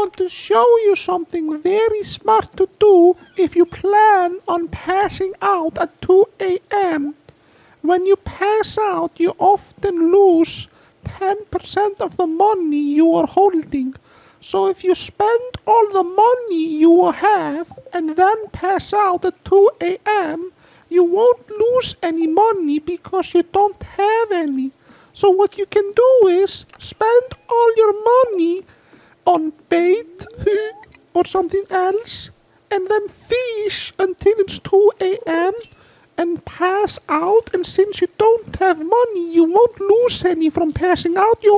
want to show you something very smart to do if you plan on passing out at 2 a.m. When you pass out, you often lose 10% of the money you are holding. So if you spend all the money you have and then pass out at 2 a.m., you won't lose any money because you don't have any. So what you can do is spend all your money on bait or something else and then fish until it's 2 a.m. and pass out and since you don't have money you won't lose any from passing out you